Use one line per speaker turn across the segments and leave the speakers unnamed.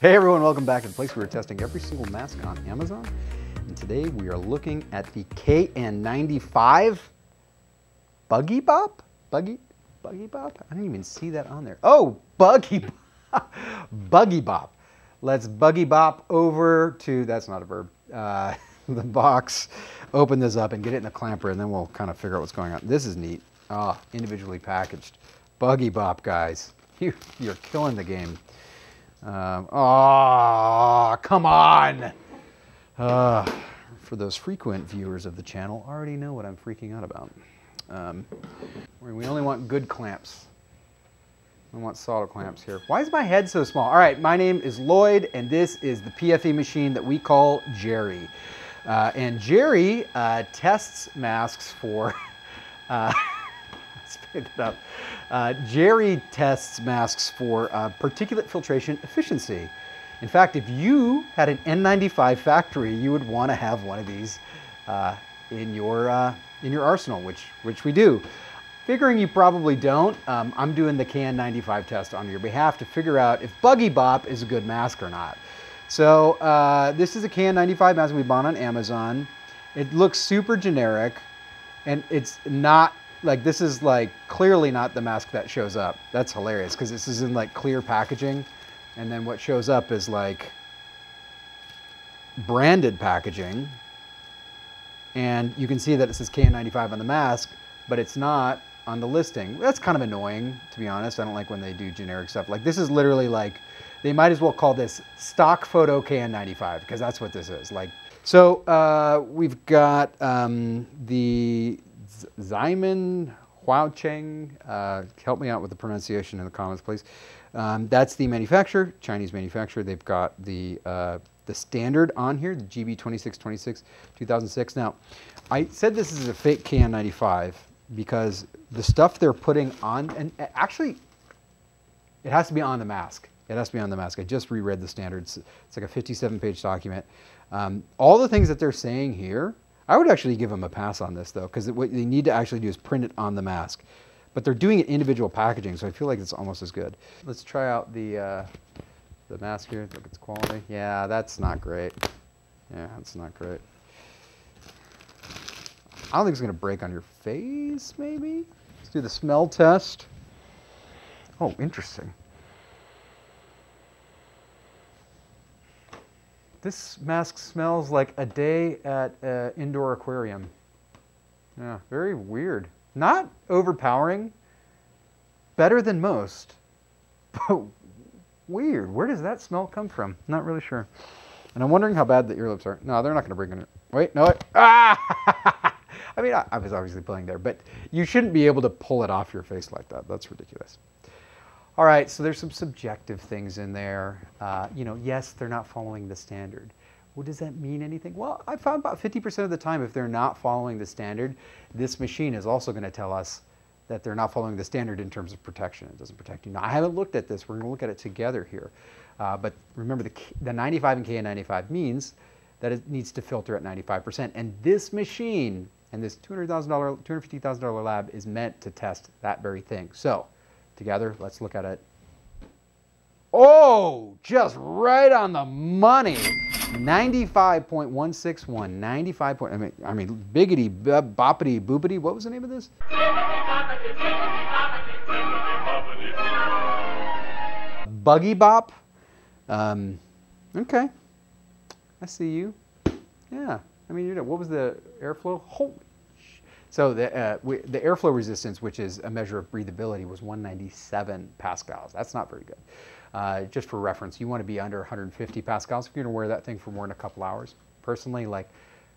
Hey everyone, welcome back to the place we're testing every single mask on Amazon. And today we are looking at the KN95 Buggy Bop? Buggy, Buggy Bop? I didn't even see that on there. Oh, Buggy Bop. Buggy Bop. Let's Buggy Bop over to, that's not a verb, uh, the box, open this up and get it in the clamper and then we'll kind of figure out what's going on. This is neat. Ah, individually packaged. Buggy Bop, guys. You, you're killing the game. Um, oh, come on. Uh, for those frequent viewers of the channel, already know what I'm freaking out about. Um, we only want good clamps. We want solid clamps here. Why is my head so small? All right, my name is Lloyd, and this is the PFE machine that we call Jerry. Uh, and Jerry uh, tests masks for, uh, up. Uh, Jerry tests masks for uh, particulate filtration efficiency. In fact, if you had an N95 factory, you would want to have one of these uh, in your uh, in your arsenal, which which we do. Figuring you probably don't, um, I'm doing the KN95 test on your behalf to figure out if Buggy Bop is a good mask or not. So uh, this is a KN95 mask we bought on Amazon. It looks super generic, and it's not like this is like clearly not the mask that shows up. That's hilarious because this is in like clear packaging, and then what shows up is like branded packaging, and you can see that it says KN95 on the mask, but it's not on the listing. That's kind of annoying, to be honest. I don't like when they do generic stuff. Like this is literally like, they might as well call this stock photo KN95 because that's what this is. Like, so uh, we've got um, the Xiamen Huacheng. Uh, help me out with the pronunciation in the comments, please. Um, that's the manufacturer, Chinese manufacturer. They've got the uh, the standard on here, the GB2626 2006. Now, I said this is a fake KN95 because the stuff they're putting on, and actually, it has to be on the mask. It has to be on the mask. I just reread the standards. It's like a 57 page document. Um, all the things that they're saying here, I would actually give them a pass on this though, because what they need to actually do is print it on the mask. But they're doing it individual packaging, so I feel like it's almost as good. Let's try out the, uh, the mask here, look at its quality. Yeah, that's not great. Yeah, that's not great. I don't think it's gonna break on your face, maybe? Let's do the smell test. Oh, interesting. This mask smells like a day at an indoor aquarium. Yeah, very weird. Not overpowering, better than most, but weird. Where does that smell come from? Not really sure. And I'm wondering how bad the earlobes are. No, they're not going to bring it. Wait, no. Ah! I mean, I, I was obviously playing there, but you shouldn't be able to pull it off your face like that. That's ridiculous. All right, so there's some subjective things in there. Uh, you know, yes, they're not following the standard. Well, does that mean anything? Well, I found about 50% of the time, if they're not following the standard, this machine is also going to tell us that they're not following the standard in terms of protection. It doesn't protect you. Now, I haven't looked at this. We're going to look at it together here. Uh, but remember, the, the 95 and KN95 means that it needs to filter at 95%. And this machine and this $200,000, $250,000 lab is meant to test that very thing. So together. Let's look at it. Oh, just right on the money. 95.161, 95 point, I mean, I mean, biggity, boppity, boopity, what was the name of this? Buggy Bop. Um, okay, I see you. Yeah, I mean, you know, what was the airflow? Holy so the, uh, we, the airflow resistance, which is a measure of breathability, was 197 pascals. That's not very good. Uh, just for reference, you want to be under 150 pascals if you're going to wear that thing for more than a couple hours. Personally, like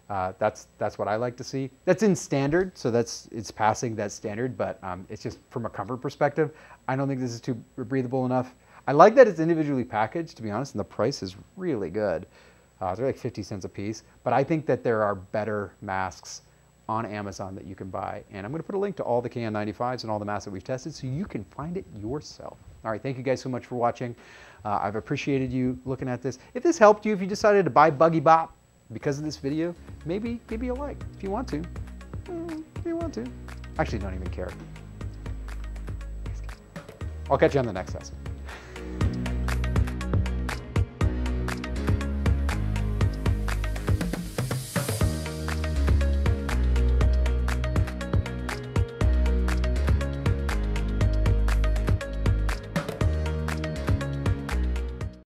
uh, that's that's what I like to see. That's in standard, so that's it's passing that standard, but um, it's just from a comfort perspective. I don't think this is too breathable enough. I like that it's individually packaged, to be honest, and the price is really good. Uh, they're like 50 cents a piece, but I think that there are better masks on Amazon that you can buy. And I'm going to put a link to all the KN95s and all the masks that we've tested so you can find it yourself. All right, thank you guys so much for watching. Uh, I've appreciated you looking at this. If this helped you, if you decided to buy Buggy Bop because of this video, maybe, maybe you'll like, if you want to. Mm, if you want to. Actually, don't even care. I'll catch you on the next test.